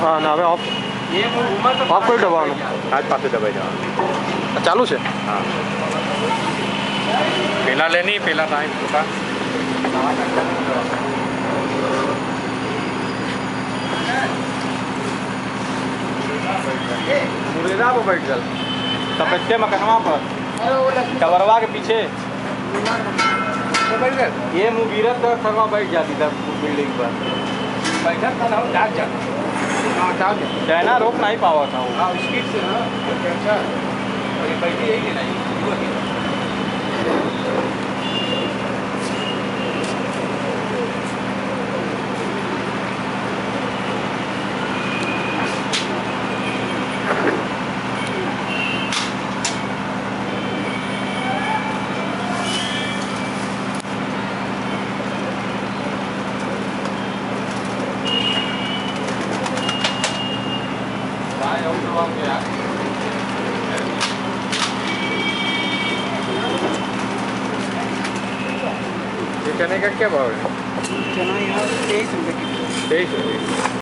હા ને હવે ઓફ ઓફ કરી દબાવવાનું આજ પાસે દબાઈ જવાનું ચાલુ છે હા પેલા લે નહીં પેલા ટાઈમ ફોટા मुर्गा पर बैठ गल सपेटे मकनवा पर टवरवा के पीछे ये मुगीरत का सरवा बैठ जाती था बिल्डिंग पर बैठक था हम जाग जाते चाइना रोक नहीं पावा था वो हाँ स्पीड से ना अच्छा और ये बैठी यही नहीं ये चने का क्या भाव है? चना यहाँ तेईस रुपये तेईस रुपये